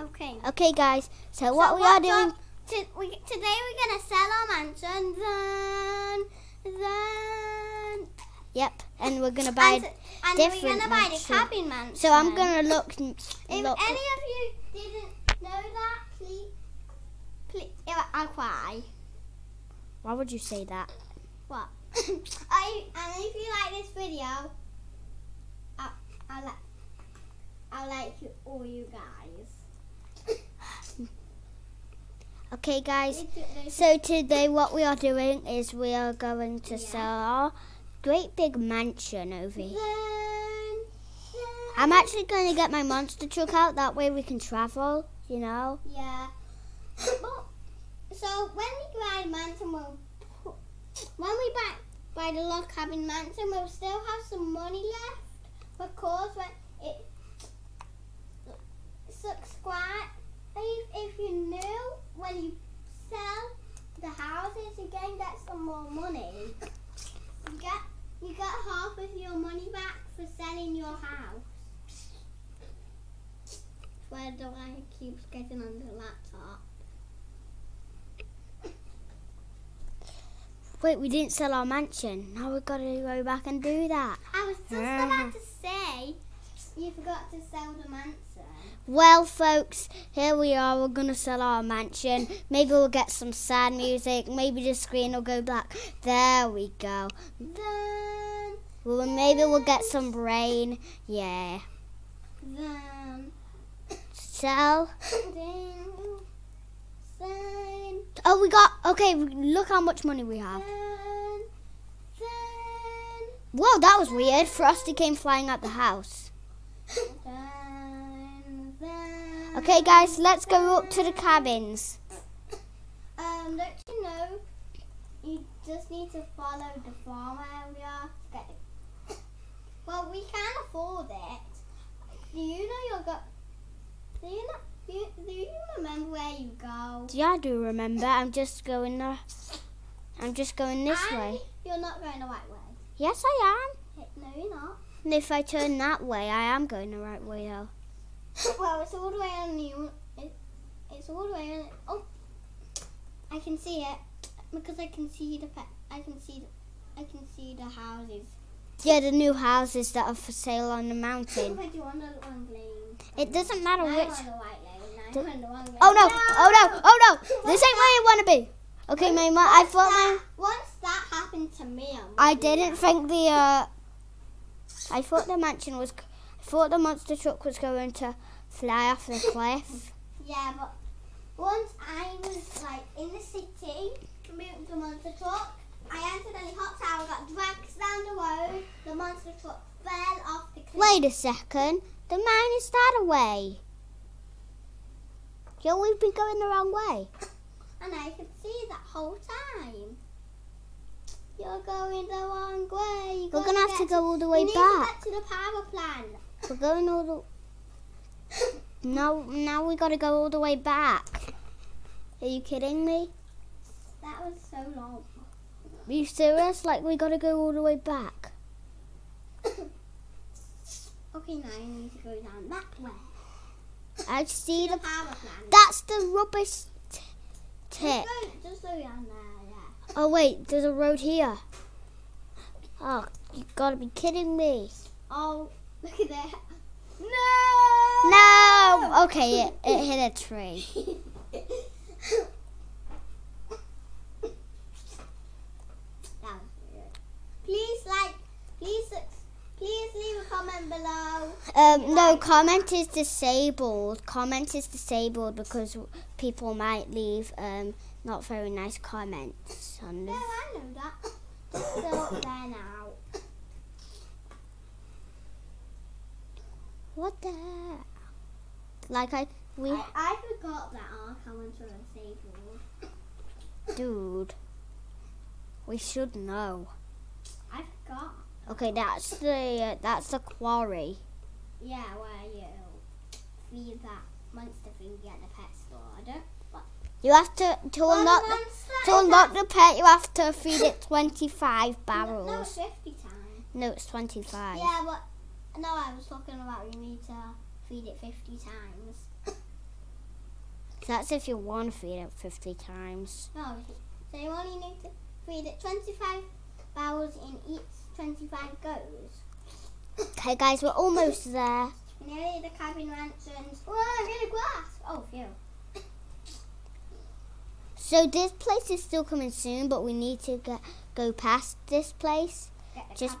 Okay. Okay, guys. So what So we are doing? To, we, today we're gonna sell our mansion, then, then, Yep, and we're gonna buy. and, and we're gonna buy the cabin mansion. So I'm gonna look. If look any of you didn't know that, please, please, I'll cry. why would you say that? What? I, and if you like this video, I'll, I'll like, I'll like you, all you guys. Okay, guys. So today, what we are doing is we are going to sell our great big mansion over here. I'm actually going to get my monster truck out. That way we can travel. You know. Yeah. But, so when we buy the mansion, we'll when we buy buy the log cabin mansion, we'll still have some money left. Because when it subscribe, if, if you knew when you sell the houses, you can get some more money. You get you get half of your money back for selling your house. Where the light keeps getting on the laptop. Wait, we didn't sell our mansion. Now we've got to go back and do that. I was just about to say you forgot to sell the mansion. Well, folks, here we are. We're gonna sell our mansion. Maybe we'll get some sad music. Maybe the screen will go black. There we go. Then, Well, maybe we'll get some rain. Yeah. then, Sell. then, Oh, we got. Okay, look how much money we have. Whoa, that was weird. Frosty came flying out the house. Okay, guys, let's go up to the cabins. Um, don't you know? You just need to follow the farm area to get the. Well, we can afford it. Do you know you're go? Do you know? Do you, do you remember where you go? Yeah, I do remember. I'm just going there. I'm just going this And way. You're not going the right way. Yes, I am. No, you're not. And if I turn that way, I am going the right way, though. well, it's all the way on you. It, it's all the way on. Oh, I can see it because I can see the. I can see. The, I can see the houses. Yeah, the new houses that are for sale on the mountain. But you on the wrong lane. It doesn't matter Now which. on the right lane. Now you're on the wrong lane. Oh no! Oh no! Oh no! This ain't where you want to be. Okay, my. I thought that, my. once that happened to me, I'm I didn't think the. uh I thought the mansion was. I thought the monster truck was going to fly off the cliff. Yeah, but once I was like in the city, moving the monster truck. I accidentally hopped out, got dragged down the road. The monster truck fell off the cliff. Wait a second. The mine is that away. Yeah, we've been going the wrong way. And I could see that whole time. You're going the wrong way. You We're gonna have to go all the way back. to to the power plant. We're going all the. No, now we gotta go all the way back. Are you kidding me? That was so long. Are you serious? Like we gotta go all the way back? Okay, now you need to go down that way. I see The the. power plant. That's the rubbish tip. Just go, just go down there. Oh wait, there's a road here. Oh, you gotta be kidding me. Oh, look at that. No! No. Okay, it, it hit a tree. that was weird. Please like, please, please leave a comment below. Um, no, comment is disabled. Comment is disabled because people might leave um not very nice comments on No, the. I know that. Just go up there now. What the? heck? Like I we I, I forgot that our comments were disabled. dude. We should know. I forgot. Okay, that's the uh, that's the quarry. Yeah, where you feed that monster thing at the pet store. I don't. What? You have to to Well, unlock the, to unlock the pet. You have to feed it twenty five No, no, barrels. it's 50 times. No, it's twenty five. Yeah, but no, I was talking about you need to feed it 50 times. That's if you want to feed it 50 times. No, so you only need to feed it 25 barrels in each 25 goes. Okay, guys, we're almost there. Nearly the cabin mansions. Oh, I'm in the grass. Oh, phew. So this place is still coming soon, but we need to get, go past this place Just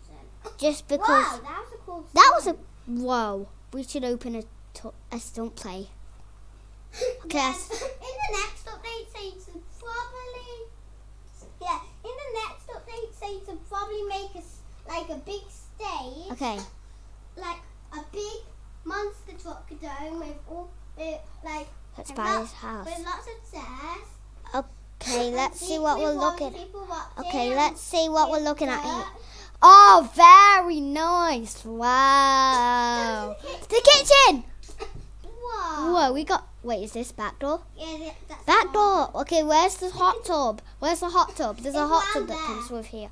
just because wow, that was a cool that was a whoa. We should open a, a stunt play. Okay, Then, in the next update, say to probably yeah. In the next update, say to probably make a s- like a big stage, Okay, like a big monster truck dome with all uh, like let's buy this house. with lots of chairs. Okay, let's see what we're looking. watching Okay, let's see what we're looking at here. Oh, very nice! Wow. The kitchen. Whoa. Whoa, we got. Wait, is this back door? Yeah, that's Back door. Okay, where's the hot tub? Where's the hot tub? There's a hot tub that comes with here.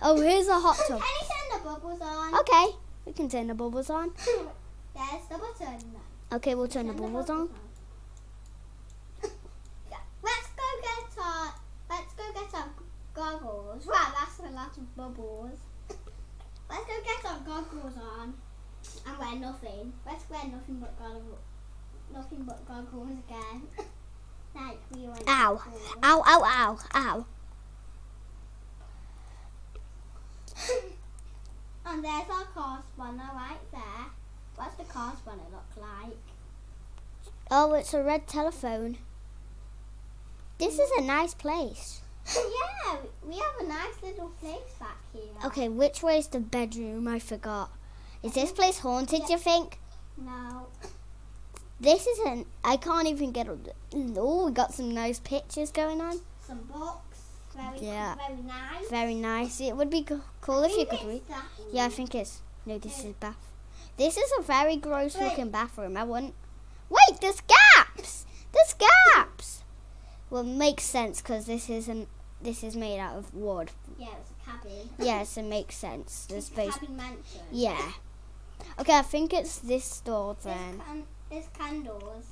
Oh, here's a hot tub. Can you turn the bubbles on? Okay, we can turn the bubbles on. There's the button. Okay, we'll turn the bubbles on. Yeah, Let's go get our let's go get our goggles. Wow, that's a lot of bubbles. Let's go get our goggles on and wear nothing. Let's wear nothing but goggles. Nothing but goggles again. like we went. Ow. Ow, ow, ow, ow. and there's our car spanner right there. What's the car spanner look like? Oh, it's a red telephone. This is a nice place. Yeah, we have a nice little place back here. Okay, which way is the bedroom? I forgot. Is this place haunted, you think? No. This isn't. I can't even get. Oh, we got some nice pictures going on. Some books. Very, Yeah. very nice. Very nice. It would be co- cool if you could read. that Yeah, I think it's. No, this Okay. is bath. This is a very gross Wait. looking bathroom. I wouldn't. Wait, there's gaps. There's gaps. Well, it makes sense because this isn't. This is made out of wood. Yeah, it's a cabin. Yes, it makes sense. The It's a space. cabin mansion. Yeah. Okay, I think it's this door There's, then. can- there's candles.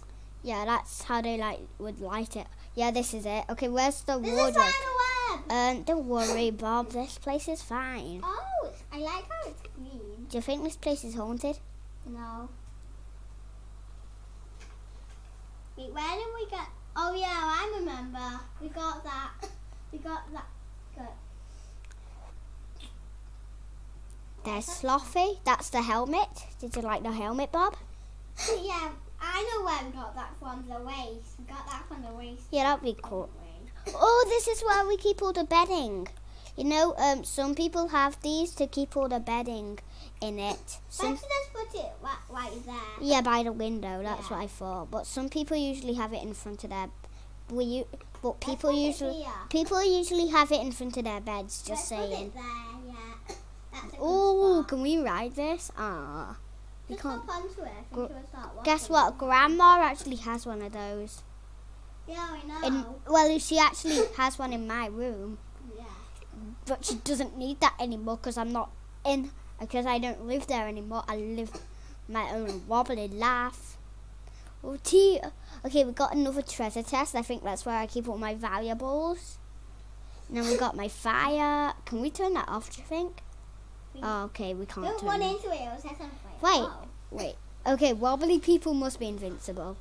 Yeah, that's how they like would light it. Yeah, this is it. Okay, where's the There's a wardrobe? Um, don't worry, Bob. This place is fine. Oh, I like how it's green. Do you think this place is haunted? No. Wait, where did we get? Oh yeah, I remember. We got that. We got that. Good. There's Slothy. That's the helmet. Did you like the helmet, Bob? yeah, I know where we got that from. The waist. We got that from the waist. Yeah, that'd be cool. Oh, this is where we keep all the bedding. You know, um, some people have these to keep all the bedding in it. Some, put it right, right there. yeah, by the window. That's Yeah. what I thought. But some people usually have it in front of their. We, u- but people usually people usually have it in front of their beds. Just Let's saying. yeah. That's a good Oh, can we ride this? Ah, we can't. hop onto it. Gr- start Guess what? Grandma actually has one of those. Yeah, I know. In, well, she actually has one in my room, yeah. but she doesn't need that anymore because I'm not in. Because I don't live there anymore. I live my own wobbly life. Oh, tea. Okay, we got another treasure chest. I think that's where I keep all my valuables. And then we got my fire. Can we turn that off? Do you think? Oh, okay, we can't Don't turn it. into it. Set on fire. Wait. Oh. Wait. Okay, wobbly people must be invincible.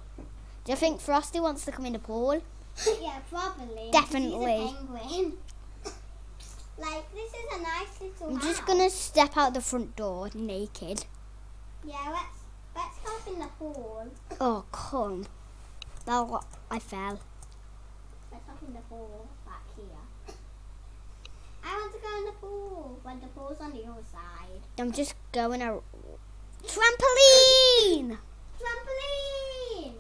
Do you think Frosty wants to come in the pool? yeah, probably. Definitely. He's a penguin. like this is a nice little. I'm just gonna step out the front door naked. Yeah, let's let's hop in the pool. Oh, come. Oh, I fell. Let's hop in the pool back here. I want to go in the pool when the pool's on the other side. I'm just going a trampoline. Trampoline.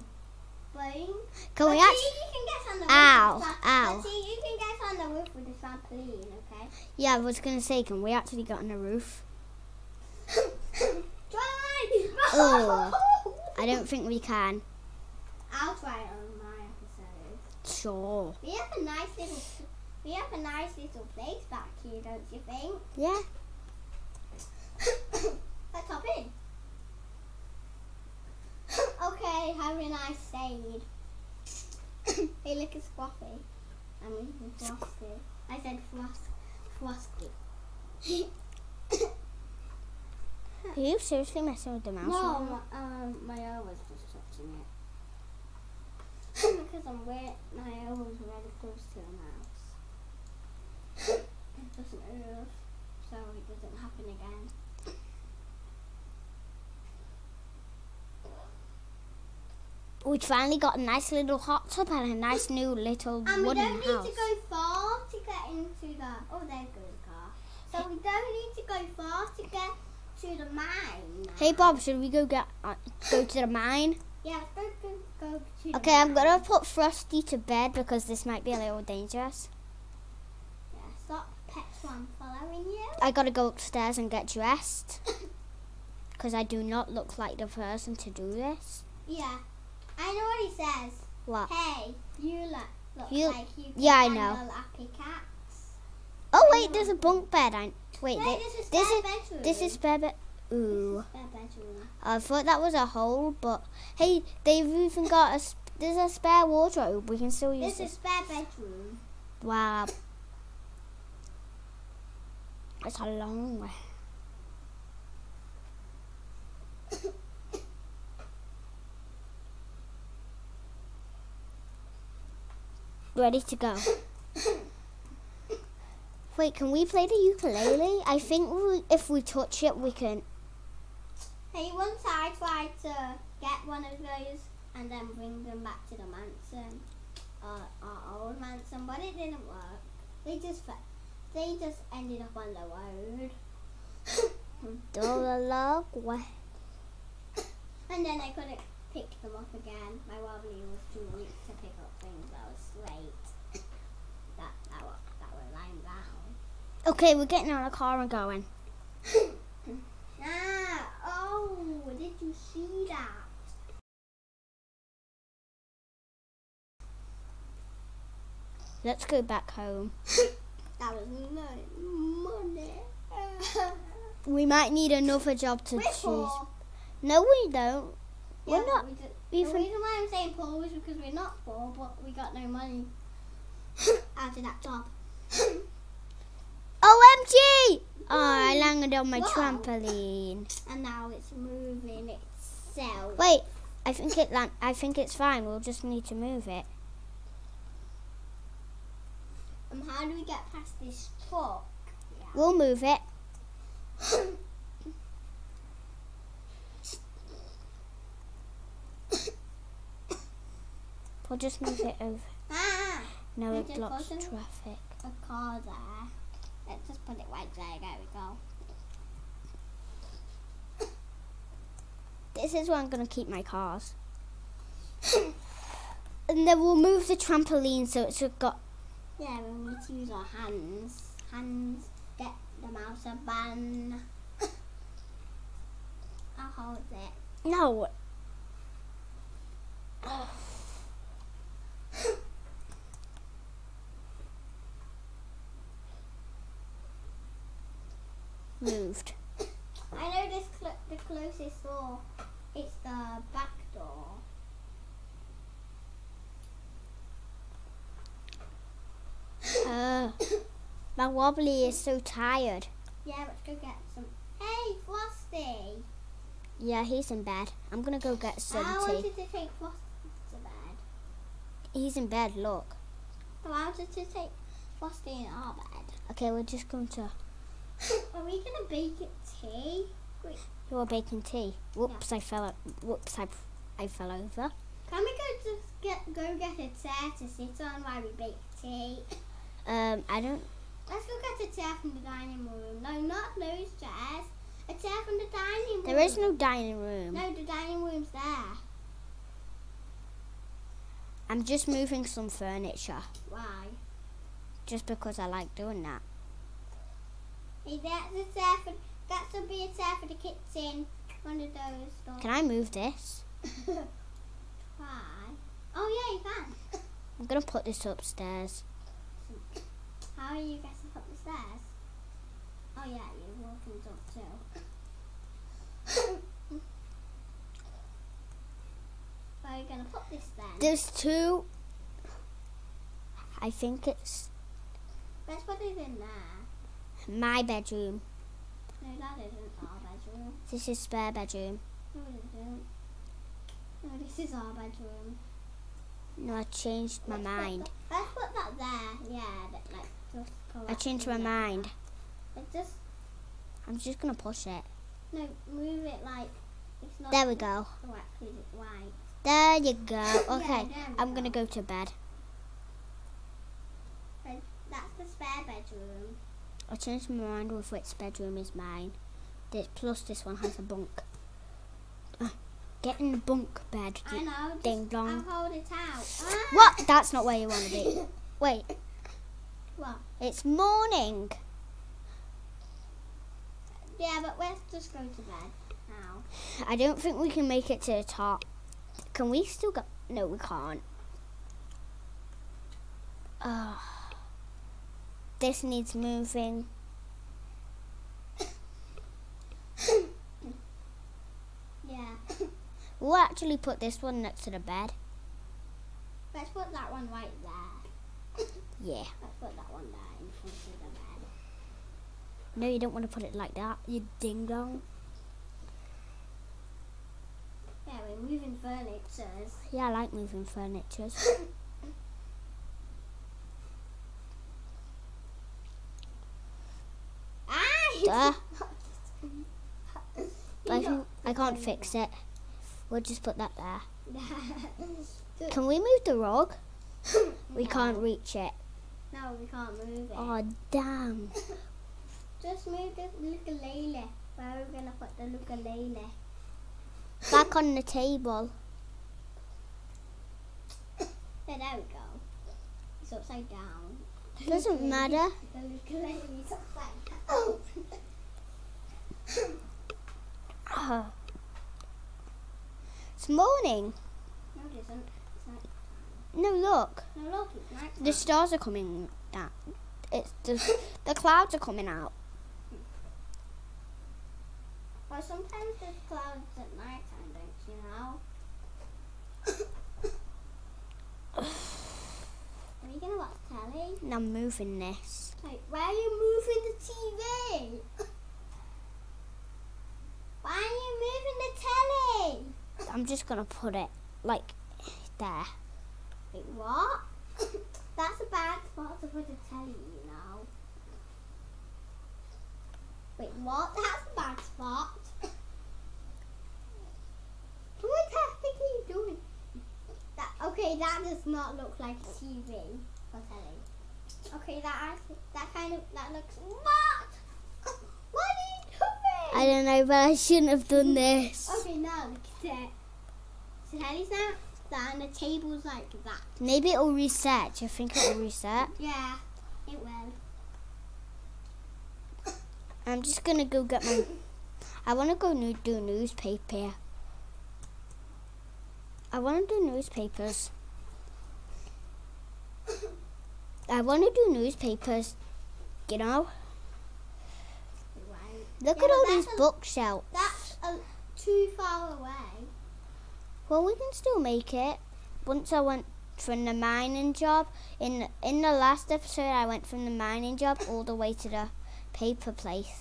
Boing. Can we actually? see, you can get on the roof Ow, with the tra- ow. See, you can get on the roof with the trampoline? Yeah, I was gonna say, can we actually get on the roof? try. Oh. I don't think we can. I'll try it on my episode. Sure. We have a nice little. We have a nice little place back here, don't you think? Yeah. Let's hop in. okay, have a nice shade. Hey, look at Squaffy. I mean, Frosty. I said Frost, Frosty. Are you seriously messing with the mouse? No, my, um, my was just touching it. because I'm wet, my elbows really close to the mouse. it doesn't move, so it doesn't happen again. We finally got a nice little hot tub and a nice new little And we wooden don't need house. Get into the. Oh, there goes the car. So we don't need to go far to get to the mine. now. Hey Bob, should we go get uh, go to the mine? Yeah, go, go, go to Okay, I'm mine. gonna put Frosty to bed because this might be a little dangerous. Yeah, stop, Pets One following you. I gotta go upstairs and get dressed because I do not look like the person to do this. Yeah, I know what he says. What? Hey, you look You- like you yeah, I know. Oh wait, there's a bunk bed. I wait. Thi- this is this is bedroom. this is spare bed. Ooh, spare bedroom. I thought that was a hole, but hey, they've even got a. There's a spare wardrobe. We can still use This is spare bedroom. Wow. It's a long way. Ready to go. Wait, can we play the ukulele? I think we, if we touch it, we can. Hey, once I tried to get one of those and then bring them back to the mansion, uh, our old mansion, but it didn't work. They just they just ended up on the road, Do the log way. and then I couldn't pick them up again. My wobbly was too weak to pick up things that were straight. That that were that were lying down. Okay, we're getting on a car and going. Ah, oh, did you see that? Let's go back home. That was no money. We might need another job to We're choose. poor. No, we don't. Yeah, We're not We the reason why I'm saying poor is because we're not poor, but we got no money out of that job. OMG! Oh, I landed on my Wow. trampoline. And now it's moving itself. Wait, I think it land. I think it's fine. We'll just need to move it. Um, how do we get past this truck? We'll move it. We'll just move it over. ah, No, it blocks traffic. a car there. Let's just put it right there. There we go. This is where I'm gonna keep my cars. and then we'll move the trampoline so it's got. Yeah, we need to use our hands. Hands. Get the mouse a bun. I'll hold it. No. Moved. I know this cl- the closest door. It's the back door. Uh, my wobbly is so tired. Yeah, let's go get some. Hey, Frosty! Yeah, he's in bed. I'm gonna go get some I tea. wanted to take Frosty to bed. He's in bed. Look. I wanted to take Frosty in our bed. Okay, we're just going to. Are we gonna bake it tea? You're baking tea. Whoops! I fell. Whoops! I, I fell over. Can we go just get go get a chair to sit on while we bake tea? Um, I don't. Let's go get a chair from the dining room. No, not those chairs. A chair from the dining room. There is no dining room. No, the dining room's there. I'm just moving some furniture, Why? just because I like doing that. Hey, that's a chair for. That should be a chair for the kitchen. One of those. Can I move this? Why? Oh yeah, you can. I'm gonna put this upstairs. How are you getting up the stairs? Oh yeah, you're walking up too. Where are you gonna put this then? There's two. I think it's Let's put it in there. My bedroom. No, that isn't our bedroom. This is spare bedroom. No, it isn't. No, this is our bedroom. No, I changed my Let's put mind. that- let's put that there. Yeah, that, like just I changed my mind. But just I'm just gonna push it. no, move it like it's not. There we go. Correctly right. There you go. Okay, we I'm gonna go to bed. That's the spare bedroom. I changed my mind with which bedroom is mine. This plus this one has a bunk. Uh, get in the bunk bed. I know. Ding dong. I'll hold it out. Ah! What? That's not where you want to be. Wait, What? it's morning. Yeah, but let's just go to bed now. I don't think we can make it to the top. Can we still go? No, we can't. Ugh. This needs moving. Yeah. We'll actually put this one next to the bed. Let's put that one right there. Yeah. Let's put that one there in front of the bed. No, you don't want to put it like that. You ding dong. Yeah, we're moving furnitures. Yeah, I like moving furnitures. Duh. I, can, I can't fix it. We'll just put that there. Can we move the rug? We can't reach it. No, we can't move it. Oh, damn. Just move the ukulele. Where are we gonna put the ukulele? Back on the table. There, there we go. It's upside down. Doesn't matter. Oh. It's morning. no, it isn't. It's night. No, look. No, look, it's night. The stars are coming down. It's the, the clouds are coming out. Well, sometimes there's clouds at night time, don't you know? Are you gonna watch telly? And I'm moving this. Wait, why are you moving the TV? Why are you moving the telly? I'm just gonna put it like there. Wait, what? That's a bad spot to put a telly, you know. Wait, what? That's a bad spot. What the heck are you doing? That, okay, that does not look like a TV or telly. Okay, that that kind of, that looks, what? What are you doing? I don't know, but I shouldn't have done this. Okay, now look at it. So telly's now that and the table's like that. Maybe it'll reset. Do you think it'll reset? Yeah, it will. I'm just gonna go get my. I want to go new, do newspaper. I want to do newspapers. I want to do newspapers. You know, Right. look Yeah, at all these a- bookshelves. That's uh, too far away. Well, we can still make it. Once I went from the mining job in in the last episode, I went from the mining job all the way to the paper place.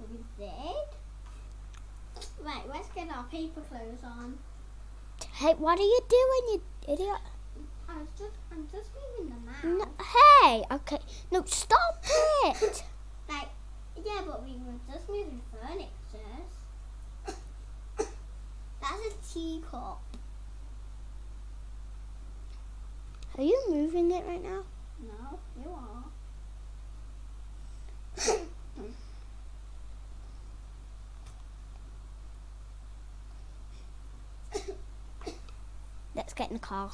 We did. Right, let's get our paper clothes on. Hey, what are you doing, you idiot? I was just, I'm just moving them out. No, hey, okay, no, stop it. Like, yeah, but we were just moving furniture. That's a teacup. Are you moving it right now? No, you are. Let's get in the car.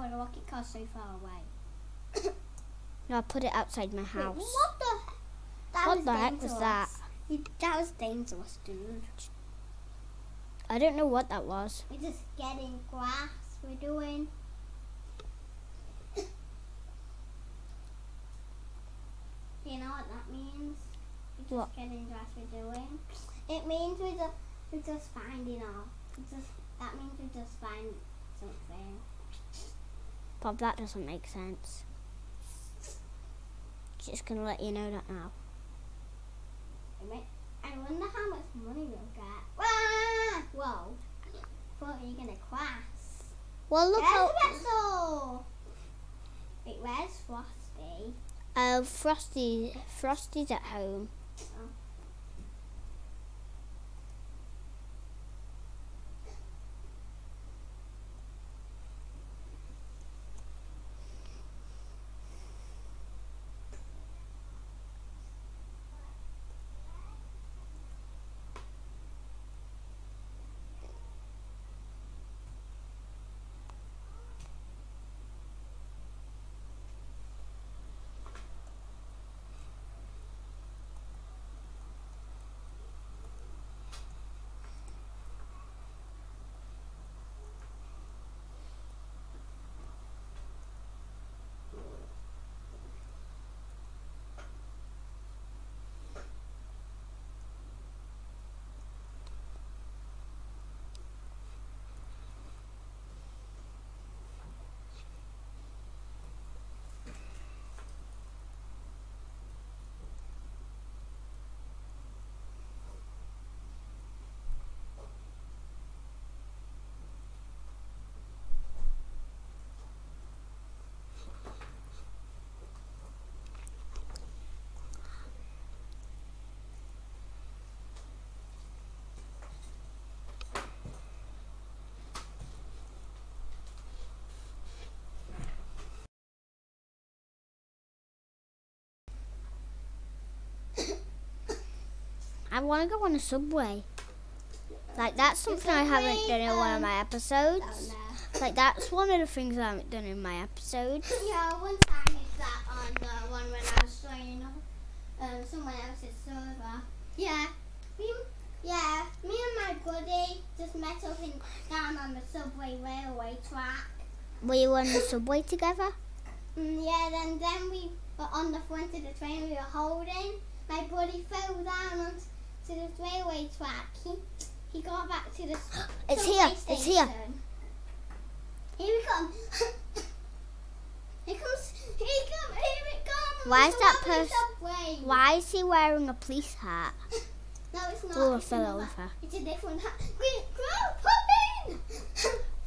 The rocket car's so far away. No, I put it outside my Wait, house. what the? That What the heck was that? You- That was dangerous, dude. I don't know what that was. We're just getting grass. We're doing. you know what that means? We're just What? getting grass. We're doing. It means we're just we're just finding. We're just that means we're just finding something. Bob, that doesn't make sense. Just gonna let you know that now. I wonder how much money we'll get. Ah! Whoa. Thought you were gonna crash. Well, look There's how. Wait, where's Frosty? Uh, Frosty, Frosty's at home. I want to go on a subway. Like that's something I haven't done in one of um, my episodes. Like that's one of the things I haven't done in my episodes. Yeah, one time it's that on the one when I was joining um, someone else's server. Yeah, yeah, me and my buddy just met up in, down on the subway railway track. Were you on the subway together? Mm, yeah, then then we were on the front of the train we were holding. My buddy fell down onto the railway track. He he got back to the It's here. It's here. station. Here we come. Here comes. Here come. Here we come. Why is that person? Why is he wearing a police hat? No, it's not. Oh, it's fell another- over. It's a different hat. Quick, go, hop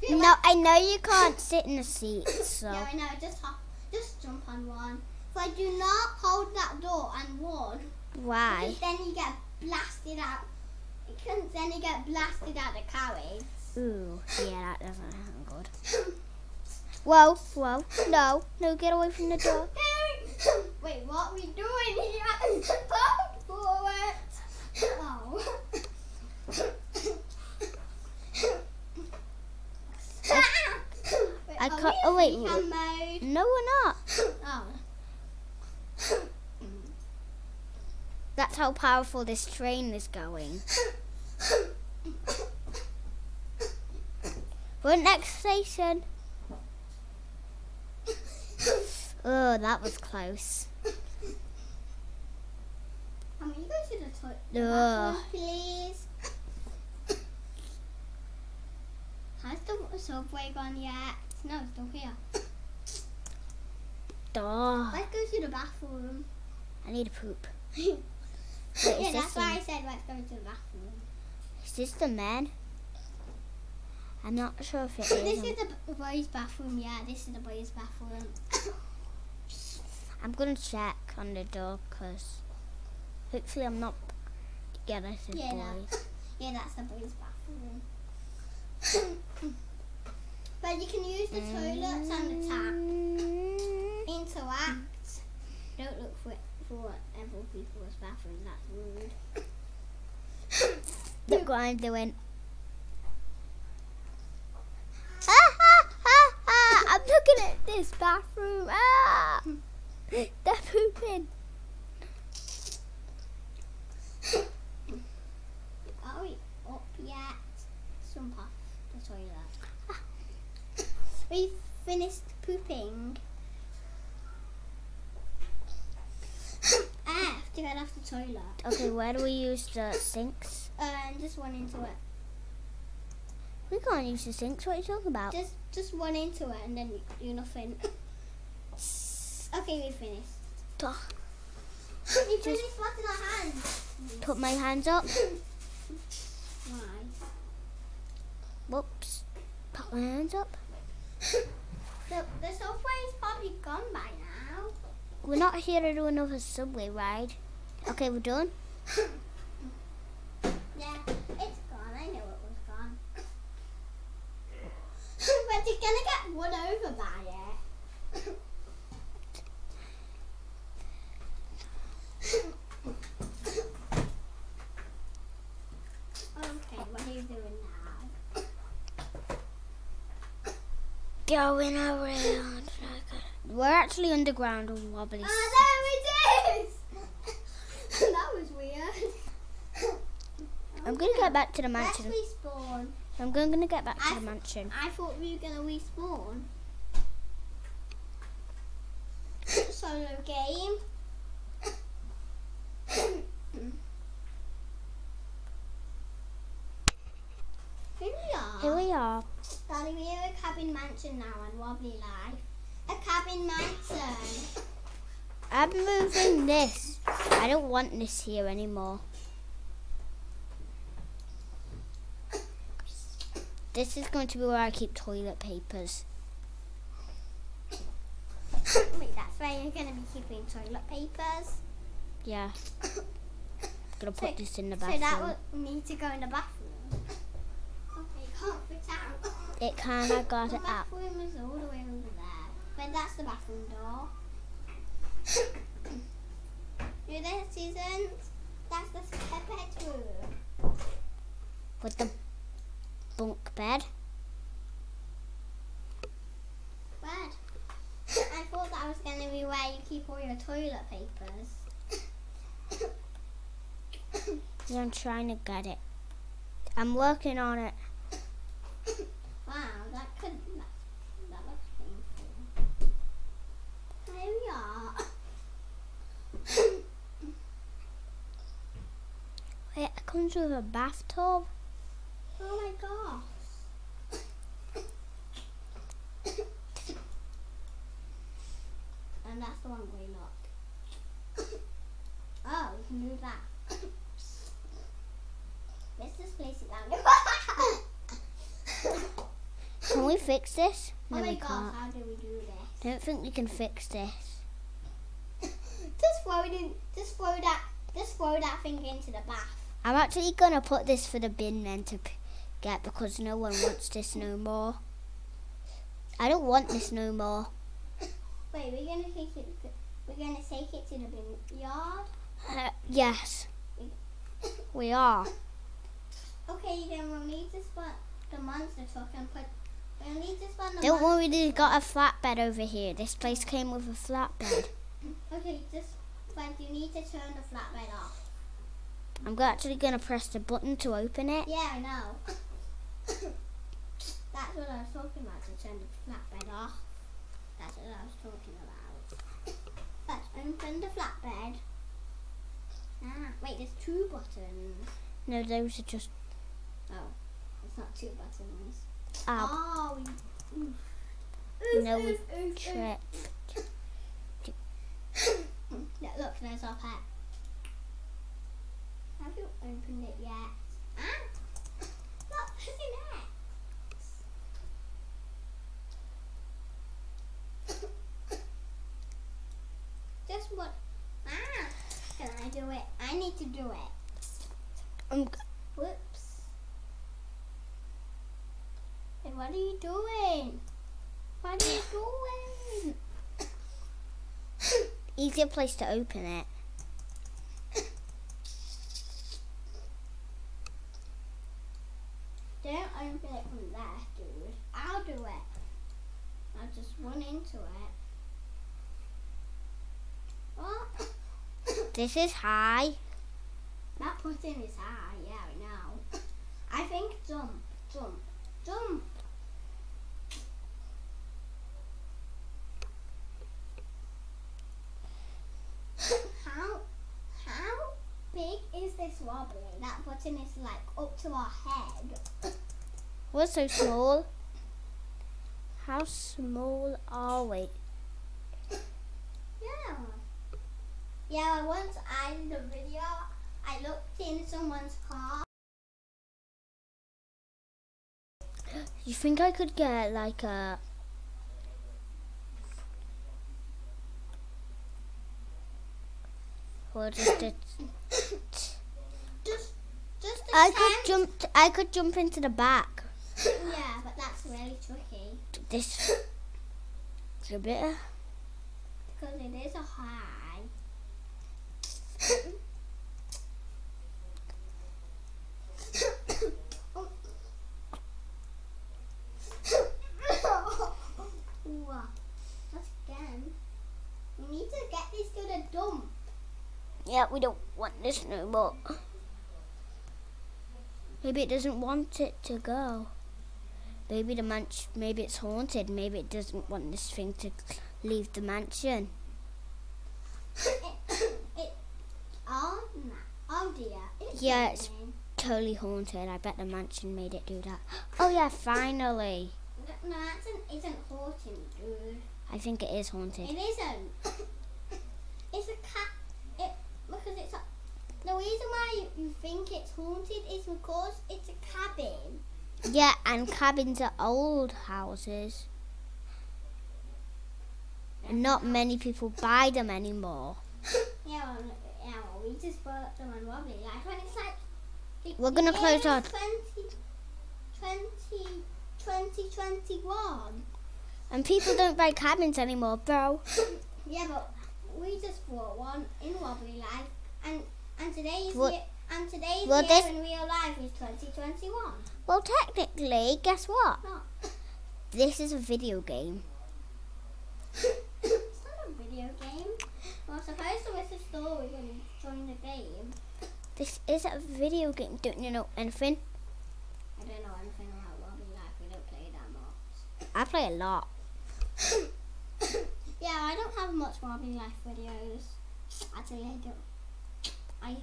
in. No, I know you can't sit in the seat, so Yeah, I know. Just hop. Just jump on one. I do not hold that door and run. why? Because then you get blasted out. Because then you get blasted out the carriage. Ooh, yeah, that doesn't sound good. Whoa, whoa, no, no, get away from the door. Wait, what are we doing here? Pop oh. forward. Oh. Wait, I are can't- oh, wait, in wait. weekend mode? No, we're not. Oh. That's how powerful this train is going. We're next station. Oh, that was close. Can we go to the toilet? Ugh. please. Has the subway gone yet? No, it's still here. Duh. Let's go to the bathroom. I need a poop. yeah, that's why I said let's go to the bathroom. Is this the man? I'm not sure if it is. This is. the boys' bathroom. Yeah, this is the boys' bathroom. I'm gonna check on the door because hopefully I'm not with Yeah, boys. Yeah, that's the boys' bathroom. but you can use the toilets and the tap. Mm. Interact. Don't look for for other people's bathrooms. That's rude. Look what I'm doing. Ah, ah, ah, ah, I'm looking at this bathroom. Ah, they're pooping. Are we up yet? Jump off the toilet. We've finished pooping. I have to get off the toilet. Okay, where do we use the sinks? Uh, and just one into it. We can't use the sinks. What are you talking about? Just just run into it and then you do nothing. okay, we finished. Duh. We finished washing our hands. Put my hands up. Why? Whoops. Put my hands up. The, the subway is probably gone by now. We're not here to do another subway ride. Okay, we're done. Yeah, it's gone. I know it was gone. but you're gonna get run over by it. okay, what are you doing now? Going around. We're actually underground on wobbly. Oh, there it is! that was weird. I'm gonna get back to the mansion. Let's respawn. I'm gonna, get back to I- the mansion. I thought we were gonna respawn. Solo game. Here we are. Here we are. Daddy, we have a cabin mansion now on Wobbly Life. A cabin mansion. I'm moving this. I don't want this here anymore. This is going to be where I keep toilet papers. Wait, that's where you're gonna be keeping toilet papers. Yeah. I'm Gonna put So- this in the bathroom. So that would need to go in the bathroom. Okay, can't fit out. It kinda got the it out. bathroom is all the way over there. But that's the bathroom door. You there, Susan? That's the pepper room. With the bunk bed. Bad. I thought that was going to be where you keep all your toilet papers. I'm trying to get it. I'm working on it. Wow, that could. That, that looks painful. There we are. Wait, it comes with a bathtub. Oh my gosh. and that's the one we locked. oh, we can move that. Let's just place it down. Can we fix this? oh No, my we gosh, can't. how do we do this? Don't think we can fix this. Just throw it in, just throw that, just throw that thing into the bath. I'm actually gonna put this for the bin then to p- get because no one wants this no more. I don't want this no more. Wait, we're gonna take it. We're gonna take it to the bin yard. Uh, yes, we are. Okay, then we'll need to spot the monster truck and put. We'll need to spot the. Don't worry, we've got a flatbed over here. This place came with a flatbed. Okay, just but you need to turn the flatbed off. I'm actually gonna press the button to open it. Yeah, I know. That's what I was talking about. To turn the flatbed off. That's what I was talking about. Let's open the flatbed. Ah, wait, there's two buttons. No, those are just. Oh, it's not two buttons. Ow. Oh, we. Oof. Oof, No, oof, we oof, oof. Trick. Yeah, look, there's our pet. Have you opened it yet? Ah! Look, there's an X. Just what? Ah! Can I do it? I need to do it. Um, Whoops. Hey, what are you doing? What are you doing? easier place to open it. Don't open it from there, dude. I'll do it. I'll just run into it. What? This is high. That button is high, yeah, I know. I think jump, jump, jump. How, how big is this wobbly? That button is like up to our head. We're so small. How small are we? Yeah. Yeah, once I did a video, I looked in someone's car. You think I could get like a or just a, Just, just I could jump I could jump into the back. Yeah, but that's really tricky This is a bit uh, because it is a high. Ooh, uh, that's again. We need to get this to the dump. Yeah, we don't want this no more. Maybe it doesn't want it to go. Maybe the mansion, maybe it's haunted. Maybe it doesn't want this thing to leave the mansion. it, oh, no. oh dear. It's Yeah, it's-. Totally haunted. I bet the mansion made it do that. Oh yeah, finally. No, no, isn't haunting, dude. I think it is haunted. It isn't. it's a cat. It because it's a. The reason why you, think it's haunted is because it's a cabin. Yeah, and cabins are old houses. And not many people buy them anymore. Yeah, yeah, well, we just bought them on Wobbly Life when it's like. the We're gonna close our- 20, 20, 2021. And people don't buy cabins anymore, bro. Yeah, but we just bought one in Wobbly Life, and and today's What- year, and today's well, year in real life is 2021. Well, technically, guess what? No. This is a video game. it's not a video game. Well, supposed to it's a story join the game. This is a video game. Don't you know anything? I don't know anything about Wobbly Life. We don't play that much. I play a lot. Yeah, I don't have much Wobbly Life videos. Actually, I don't. I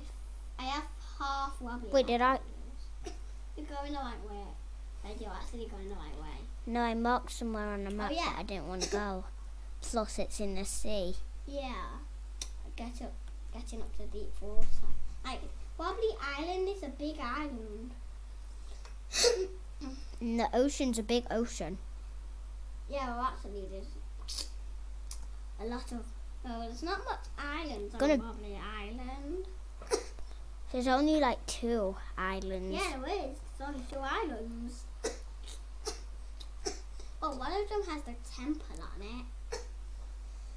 I have half Wobbly Wait, did I- videos. You're going the right way. Like, you're actually going the right way. No, I marked somewhere on the oh, map yeah. that I didn't want to go. Plus, it's in the sea. Yeah. Get up, getting up to deep water. Like, Wobbly Island is a big island. And the ocean's a big ocean. Yeah, well, actually, there's a lot of. Well, there's not much islands Gonna- on Wobbly Island. There's only like two islands. Yeah, there is. There's only two islands. Oh, one of them has the temple on it.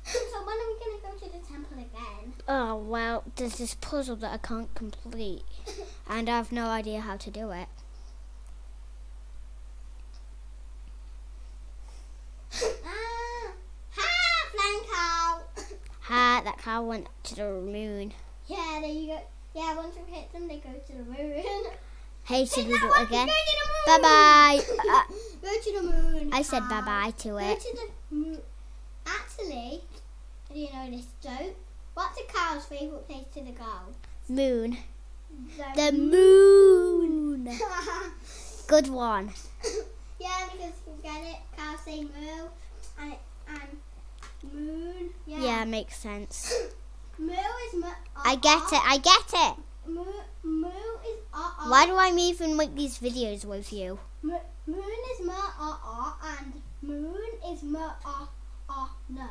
So when are we gonna go to the temple again? Oh, well, there's this puzzle that I can't complete. And I have no idea how to do it. ah, ha, flying cow. Ha, that cow went to the moon. yeah, there you go. Yeah, once you hit them, they go to the moon. Hey, should we do it again? To Bye bye. Uh, Go to the moon. I said bye bye to Go it. to the moon. Actually, you know this joke? What's a cow's favourite place to go? Moon. The moon. Good one. yeah, because you get it. Cows say moo, and it, and moon. Yeah. Yeah, makes sense. Moo is moo. I get it. I get it. Moo, moo is uh uh. Why do I even make these videos with you? Mo- moon is moo uh uh, and moon is moo uh uh no.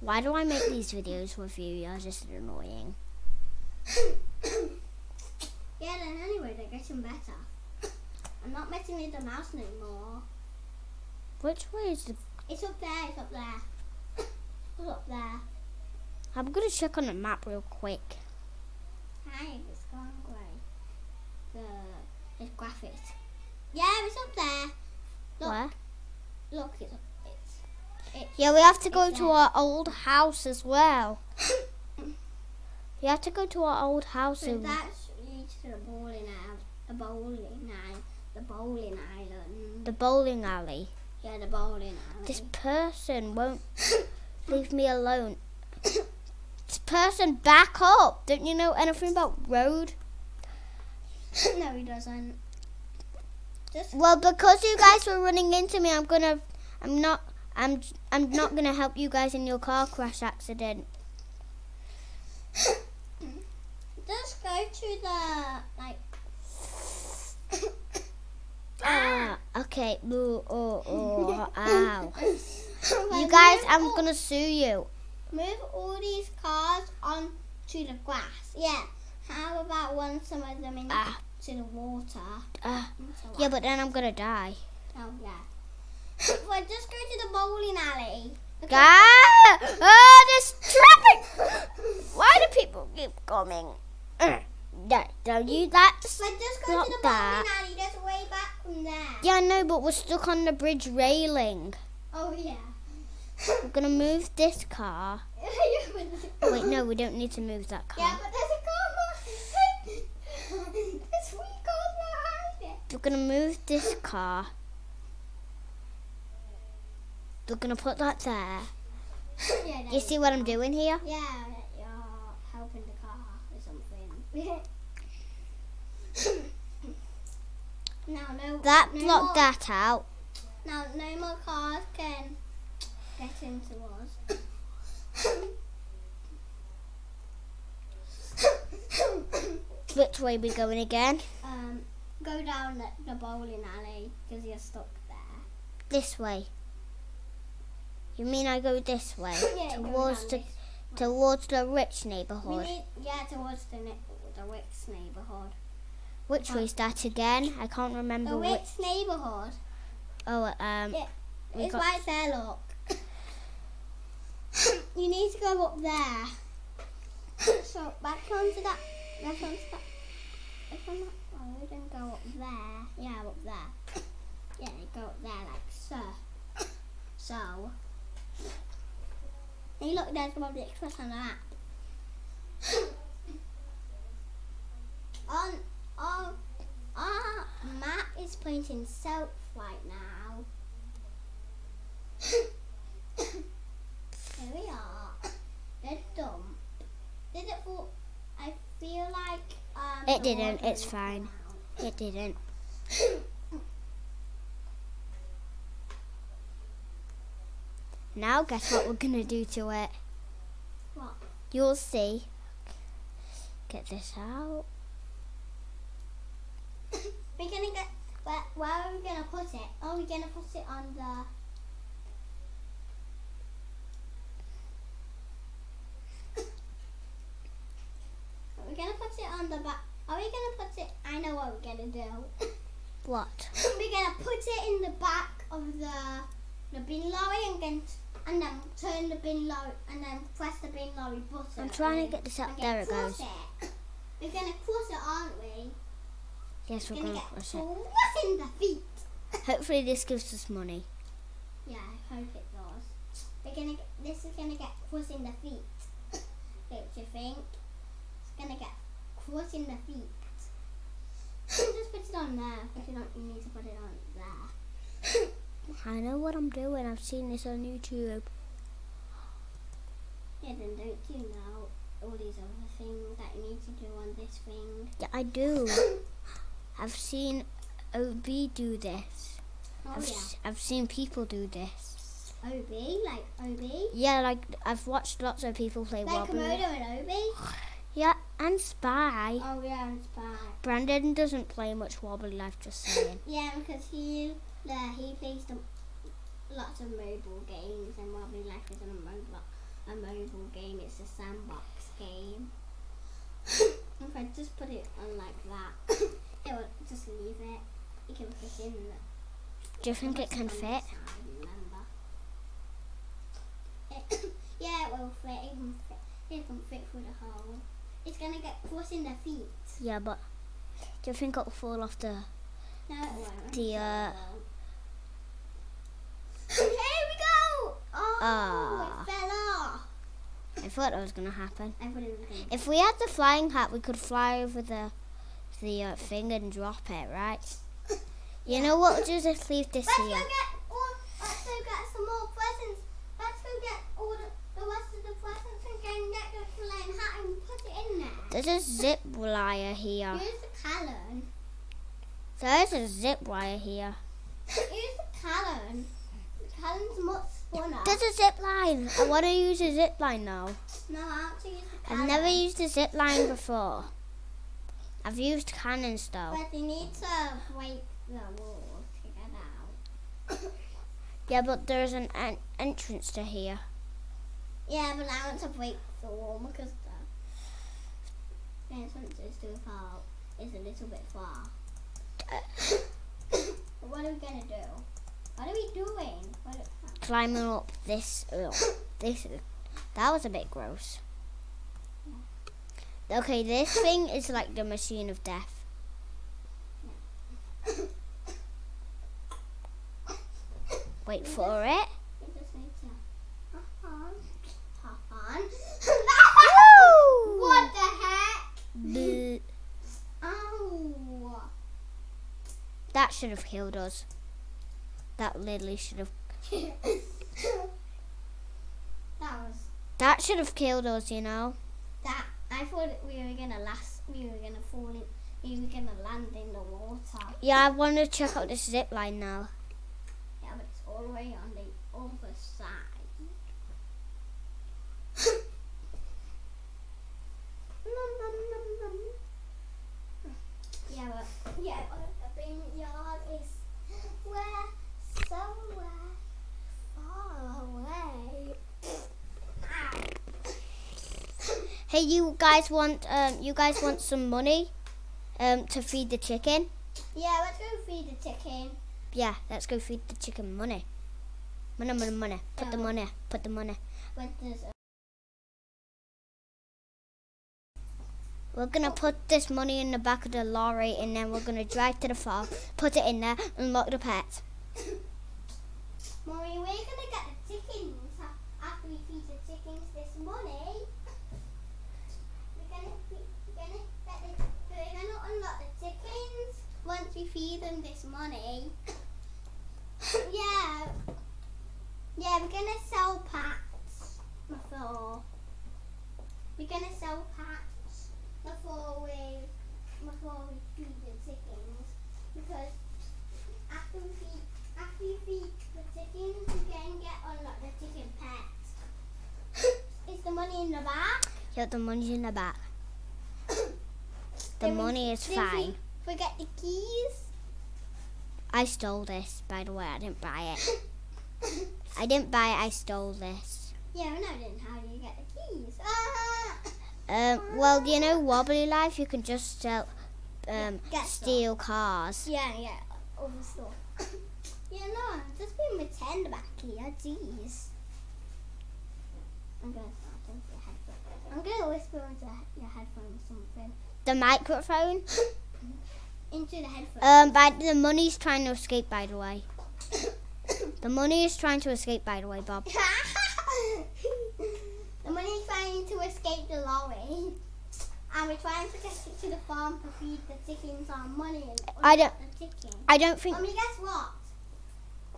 Why do I make these videos with you? You're just annoying. yeah, then anyway, they're getting better. I'm not messing with the mouse anymore. Which way is the... It's up there, it's up there. It's up there. I'm going to check on the map real quick. Hi, it's gone grey. The it's graphics. Yeah, it's up there. Look, Where? look, it's it's. Yeah, we have to go to our old house as well. We have to go to our old house. So that's to the bowling alley. The bowling island. The bowling island. the bowling alley. yeah, the bowling island. This person won't leave me alone. This person, back up! Don't you know anything about road? no, he doesn't. Just Well, because you guys were running into me, I'm gonna. I'm not. I'm. I'm not gonna help you guys in your car crash accident. just go to the like. Ah. Okay. Ooh, oh, oh, ow. You guys, I'm all- gonna sue you. move all these cars onto the grass. Yeah. How about one some of them into Ah. the water? Ah. Yeah, but then I'm gonna die. Oh yeah. Well, just go to the bowling alley. Okay. Ah! Oh, there's traffic. Why do people keep coming? Uh, No, don't you that. But just go to the that. bowling alley. There's a way back from there. Yeah, I know, but we're stuck on the bridge railing. Oh yeah. We're gonna move this car. Wait, no, we don't need to move that car. Yeah, but there's a car. there's three cars behind it. We're gonna move this car. We're gonna put that there. yeah, You see what I'm doing here? Yeah, you're helping the car or something. now, no. That no blocked more, that out. Now, no more cars can get into us. Which way we going again? um, go down the, the bowling alley because you're stuck there. This way. You mean I go this way? Yeah, towards the towards the rich neighborhood. need, yeah, towards the the Wicks neighborhood. Which way's that again? I can't remember The which. Neighborhood. Oh, um, Yeah. It's right there, look. you need to go up there. so back onto that. Back onto that. Back on that road and go up there. Yeah, up there. Yeah, go up there like so. So. Hey, look, there's the Public Express on the map. on our, our map is pointing south right now. Here we are. The dump. Did it fall? I feel like um. It didn't, it's fine. it didn't. Now, guess what we're gonna do to it? What? You'll see. Get this out. We're gonna get. Where, where are we gonna put it? Are we gonna put it on the? Are gonna put it on the back? Are we gonna put it? I know what we're gonna do. What? we're gonna put it in the back of the the bin lorry and then and then turn the bin lorry and then press the bin lorry button. I'm trying to get this up. There it goes. It. We're gonna cross it, aren't we? Yes, we're We're gonna gonna crush it. cross in the feet. Hopefully, this gives us money. Yeah, I hope it does. We're gonna get, this is gonna get crossing the feet. Don't you think? It's gonna get crossing the feet. Just put it on there, but you don't you need to put it on there. I know what I'm doing. I've seen this on YouTube. Yeah, then don't you know all these other things that you need to do on this thing? Yeah, I do. I've seen OB do this. Oh I've, yeah. I've seen people do this. OB, like OB? Yeah, like I've watched lots of people play Wobbly. Like Wobbly. Komodo and OB? Yeah, and Spy. Oh yeah, and Spy. Brandon doesn't play much Wobbly Life, just saying. Yeah, because he yeah, he plays the, lots of mobile games, and Wobbly Life isn't a mobile a mobile game. It's a sandbox game. if I just put it on like that, it will just leave it. It can fit in. The, Do you think it can fit? this side, remember? It, yeah, it will fit. It can fit. It can fit through the hole. It's gonna get caught in the feet. Yeah, but do you think it'll fall off the? The, uh, Here we go! Oh, Ah. it fell off. I thought that was gonna happen. I thought it was going to If we had the flying hat, we could fly over the the uh, thing and drop it, right? You know what? We'll just leave this Let's go here. get all, let's go get some more presents. Let's go get all the, the rest of the presents and go and get the flying hat and put it in there. There's a zip wire here. Use the Callan. There's a zip wire here. Use the cannon. The cannon's much funner. There's a zip line. I want to use a zip line now. no, I have to use the I've never used a zip line before. I've used cannons though. But you need to break the wall to get out. Yeah, but there's an en- entrance to here. Yeah, but I want to break the wall because the entrance is too far. It's a little bit far. What are we gonna do? What are we doing? Are, Climbing up this. This. That was a bit gross. Okay, this thing is like the machine of death. Wait for it. we just need to hop on. Hop on. Woo! what the heck? Bleh. Ow. That should have killed us. That literally should have. that was That should have killed us, you know. that. I thought we were gonna last. We were gonna fall in. We were gonna land in the water. Yeah, I want to check out this zip line now. Yeah, but it's all the way on the other side. yeah, but yeah, but the bin yard is where somewhere far away. Ow. Hey, you guys want um, you guys want some money um, to feed the chicken? Yeah, let's go feed the chicken. Yeah, let's go feed the chicken money. Money, money, money. Put the money. Put the money. A We're gonna put this money in the back of the lorry, and then we're gonna drive to the farm, put it in there, and lock the pet. Mommy, we're gonna get the chickens a- after we feed the chickens this morning. We're gonna, fe- we're gonna, get the, we're gonna unlock the chickens we them this morning. yeah. Yeah, we're gonna sell packs before. We're gonna sell packs before we before we feed the chickens because after we feed after you feed the chickens, you can get unlock the chicken pets. Is the money in the back? Yeah, the money's in the back. The Then money is then we fine. Forget the keys. I stole this, by the way. I didn't buy it. I didn't buy it. I stole this. yeah, no, I didn't. how do you get the keys? Ah! Um, well, you know, wobbly life. You can just sell, um, Get steal cars. Yeah, yeah, over stuff. yeah, no, just be pretend back here. Jeez. I'm gonna start into your headphones. I'm gonna whisper into your headphones or something. The microphone. Into the headphones. Um, but the money's trying to escape. By the way, the money is trying to escape. By the way, Bob. the money's trying to escape the lorry. And we're trying to get it to the farm to feed the chickens our money and I don't-. I don't think. Mommy, guess what?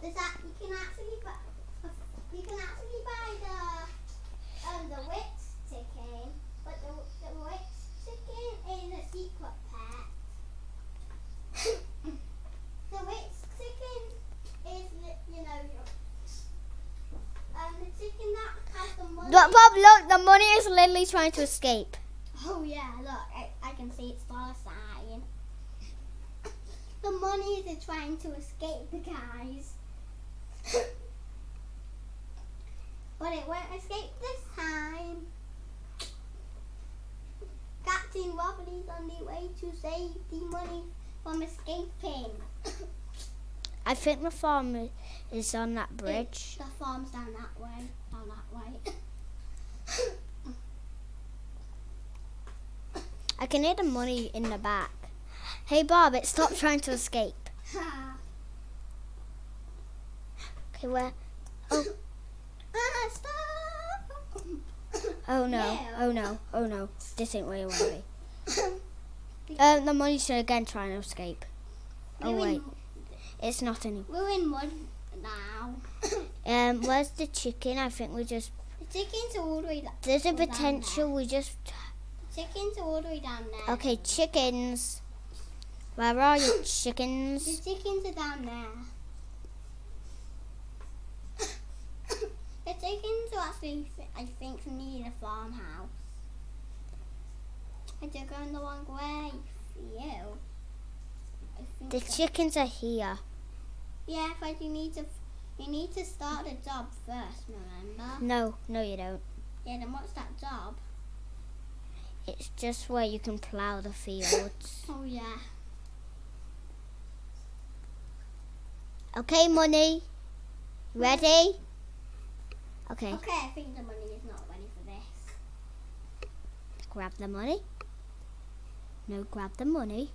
There's that you can actually buy you can actually buy the um the Wix chicken, but the the Wix chicken is a secret pet. the Wix chicken is the- you know your um the chicken that has the money. Look, Bob, look. The money is literally trying to escape. Oh yeah, look, I, I can see its dollar sign. The money is trying to escape the guys. but it won't escape this time. Captain Wobbly's on the way to save the money from escaping. I think the farm is on that bridge. The farm's down that way, down that way. I can hear the money in the back. Hey, Bob, it stopped trying to escape. Okay, where? stop! Oh no! Oh no! Oh no! This ain't where you want to be. Um, the money's again trying to escape. Oh wait, it's not any. We're in one now. Um, where's the chicken? I think we just. The chickens are all the way. There's a potential we just. Chickens are all the way down there. Okay, chickens. Where are your chickens? The chickens? are down there. the chickens are actually, I think, need a farmhouse. I they're going the wrong way for you. The so. chickens are here. Yeah, but you need to, you need to start the job first. Remember? No, no, you don't. Yeah. Then what's that job? It's just where you can plough the fields. Oh yeah. Okay, money. Ready? Okay, Okay, I think the money is not ready for this. grab the money. No, grab the money.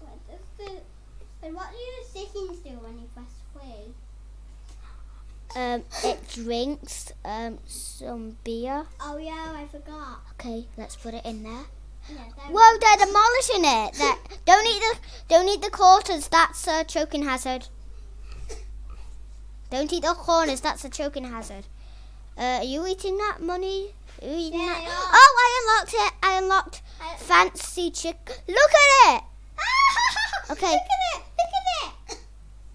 What the, but what do the chickens do when you press? Um, it drinks um some beer. Oh yeah, I forgot. Okay, let's put it in there. Yeah, there Whoa, they're demolishing it. That don't eat the don't eat the quarters. That's a choking hazard. Don't eat the corners. That's a choking hazard. Uh, are you eating that money? Are you eating Yeah, that? I. Oh, I unlocked it. I unlocked I- fancy chick. Look at it. Okay. Look at it!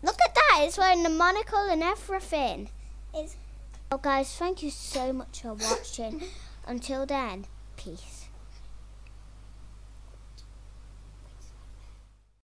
Look at it! Look at that. It's wearing the monocle and everything. It's Oh, guys, thank you so much for watching. Until then, peace.